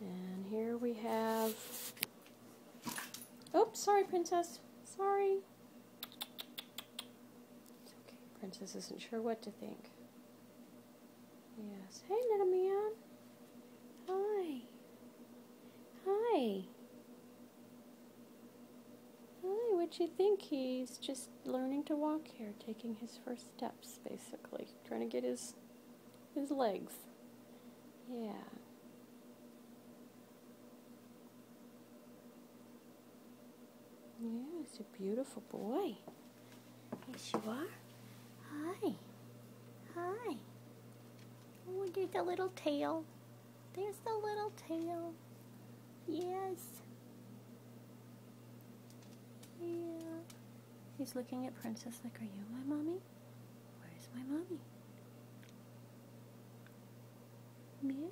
And here we have. Oops, sorry, Princess. Sorry. It's okay. Princess isn't sure what to think. Yes. Hey, little man. Hi. Hi. Hi, what'd you think? He's just learning to walk here, taking his first steps, basically. Trying to get his his legs. Yeah. Yeah, he's a beautiful boy. Yes, you are. Hi. Hi. Oh, there's the little tail. There's the little tail. Yes. Yeah. He's looking at Princess like, are you my mommy? Where's my mommy? Yeah.